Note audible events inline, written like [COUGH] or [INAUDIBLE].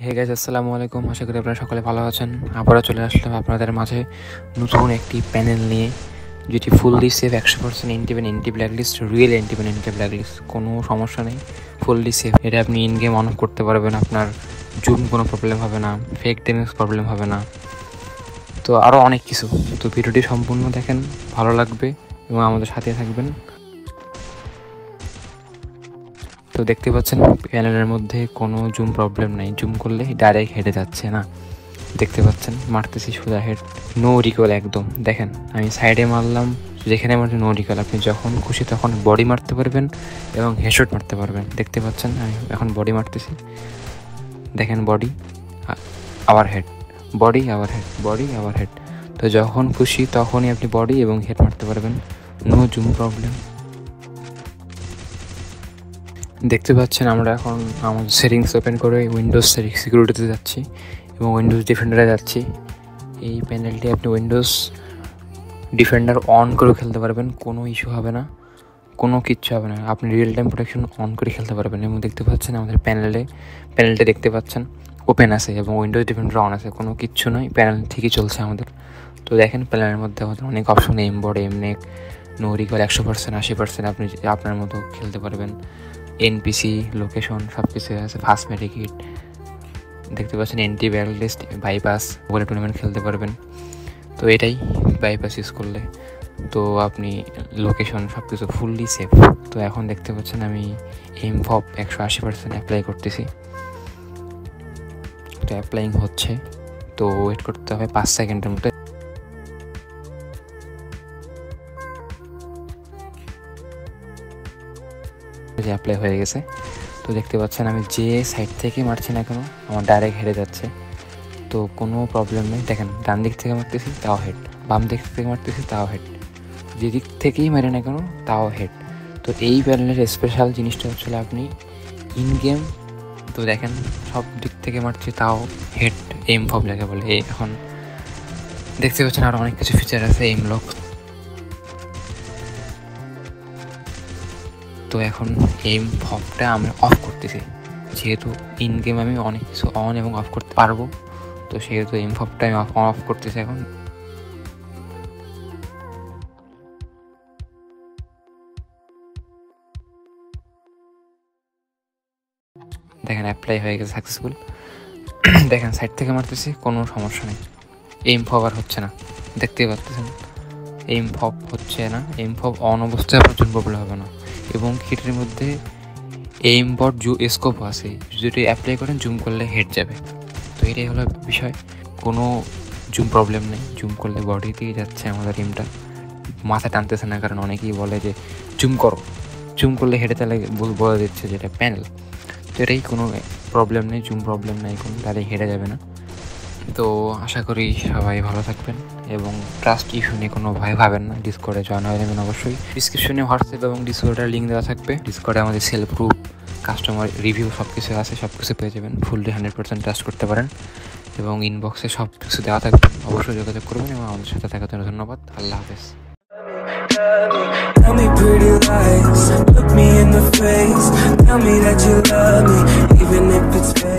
Hey guys আসসালামু আলাইকুম। আশা করি আপনারা সকলে ভালো আছেন। আবারও চলে আসলাম আপনাদের মাঝে নতুন একটি প্যানেল নিয়ে, যেটি ফুললি সেফ একশো percent anti ban anti blacklist real anti ban anti blacklist কোনো সমস্যা নেই ফুললি সেফ এটা আপনি ইন গেম অন করতে পারবেন, আপনার জুম কোনো প্রবলেম হবে না ফেক ডেমেজ প্রবলেম হবে না। তো আরও অনেক কিছু। তো ভিডিওটি সম্পূর্ণ দেখেন, ভালো লাগবে এবং আমাদের সাথে থাকবেন। তো দেখতে পাচ্ছেন প্যানেলের মধ্যে কোনো জুম প্রবলেম নাই। জুম করলে ডাইরেক্ট হেঁটে যাচ্ছে না। দেখতে পাচ্ছেন, মারতেছি সোজা হেড নো রিকল একদম। দেখেন, আমি সাইডে মারলাম, যেখানে মারছি নো রিকল আপনি যখন খুশি তখন বডি মারতে পারবেন এবং হেডশট মারতে পারবেন। দেখতে পাচ্ছেন, আমি এখন বডি মারতেছি। দেখেন বডি আবার হেড বডি আবার হেড বডি আবার হেড তো যখন খুশি তখনই আপনি বডি এবং হেড মারতে পারবেন। নো জুম প্রবলেম দেখতে পাচ্ছেন আমরা এখন আমাদের সেটিংস ওপেন করে উইন্ডোজ সিকিউরিটিতে যাচ্ছি এবং উইন্ডোজ ডিফেন্ডারে যাচ্ছি। এই প্যানেলটি আপনি উইন্ডোজ ডিফেন্ডার অন করে খেলতে পারবেন, কোনো ইস্যু হবে না, কোনো কিচ্ছু হবে না। আপনি রিয়েল টাইম প্রোটেকশন অন করে খেলতে পারবেন এবং দেখতে পাচ্ছেন আমাদের প্যানেলে প্যানেলটা দেখতে পাচ্ছেন ওপেন আছে এবং উইন্ডোজ ডিফেন্ডার অন আছে, কোনো কিচ্ছু নয় প্যানেল ঠিকই চলছে আমাদের। তো দেখেন প্যানেলের মধ্যে আমাদের অনেক অপশন এম বোর্ড এমনি নো রিকল একশো পার্সেন্ট আশি পার্সেন্ট আপনি আপনার মতো খেলতে পারবেন। এনপিসি লোকেশন সব কিছু আছে ফার্স্ট মেডিকিট দেখতে পাচ্ছেন এন্টি ব্যাল লিস্ট বাইপাস বলে টুর্নামেন্ট খেলতে পারবেন। তো এটাই বাইপাস ইউজ করলে। তো আপনি লোকেশন সব কিছু ফুললি সেফ তো এখন দেখতে পাচ্ছেন আমি এম ফপ একশো আশি পার্সেন্ট অ্যাপ্লাই করতেছি। তো অ্যাপ্লাইং হচ্ছে। তো ওয়েট করতে হবে পাঁচ সেকেন্ডের মতো যে অ্যাপ্লাই হয়ে গেছে। তো দেখতে পাচ্ছেন আমি যে সাইড থেকে মারছি না কেন, আমার ডাইরেক্ট হেরে যাচ্ছে। তো কোনো প্রবলেম নেই। দেখেন, ডান দিক থেকে মারতেছি, তাও হেড বাম দিক থেকে মারতেছি, তাও হেড যে দিক থেকেই মারে না কেন, তাও হেড তো এই প্যানেলের স্পেশাল জিনিসটা হচ্ছে আপনি ইন গেম তো দেখেন, সব দিক থেকে মারছি, তাও হেড এম ফব লাগে বলে। এখন দেখতে পাচ্ছেন আরও অনেক কিছু ফিচার আছে এম লক তো এখন এম ফপটা আমি অফ করতেছি। যেহেতু ইন গেম আমি অনেক কিছু অন এবং অফ করতে পারব, তো সেহেতু এম ফপটা আমি অফ অফ করতেছি এখন। দেখেন অ্যাপ্লাই হয়ে গেছে সাকসেসফুল [CLEARS THROAT] দেখেন সাইড থেকে মারতেছি, কোনো সমস্যা নেই। এম ফপ আর হচ্ছে না। দেখতেই পাচ্ছেন এম ফপ হচ্ছে না এম ফপ অন অবস্থায় আপনার জন্য প্রবলেম হবে না। এবং কিটের মধ্যে এইম বট জু স্কোপ আছে যদি অ্যাপ্লাই করেন জুম করলে হেড যাবে। তো এটাই হলো বিষয়। কোনো জুম প্রবলেম নেই। জুম করলে বডিতেই যাচ্ছে আমাদের এমটা মাথা টানতেছে না, কারণ অনেকেই বলে যে জুম করো। জুম করলে হেডে তাহলে বলে দিচ্ছে যেটা প্যানেল তো এটাই কোনো প্রবলেম নেই জুম প্রবলেম নেই কোনো, তাহলে হেডে যাবে না। তো আশা করি সবাই ভালো থাকবেন এবং ট্রাস্ট ইস্যু নিয়ে কোনো ভয় ভাবেন না। ডিসকর্ডে জয়েন হয়ে যাবেন অবশ্যই। ডিসক্রিপশনে হোয়াটসঅ্যাপ এবং ডিসকর্ডের লিঙ্ক দেওয়া থাকবে। ডিসকর্ডে আমাদের সেলফ গ্রুপ কাস্টমার রিভিউ সব কিছু আছে সব কিছু পেয়ে যাবেন। ফুললি হান্ড্রেড পার্সেন্ট ট্রাস্ট করতে পারেন এবং ইনবক্সে সব কিছু দেওয়া থাকবে। অবশ্যই যোগাযোগ করবেন এবং আমাদের সাথে থাকার জন্য ধন্যবাদ। আল্লাহ হাফেজ। Tell me pretty lies, look me in the face. Tell me that you love me, even if it's fake.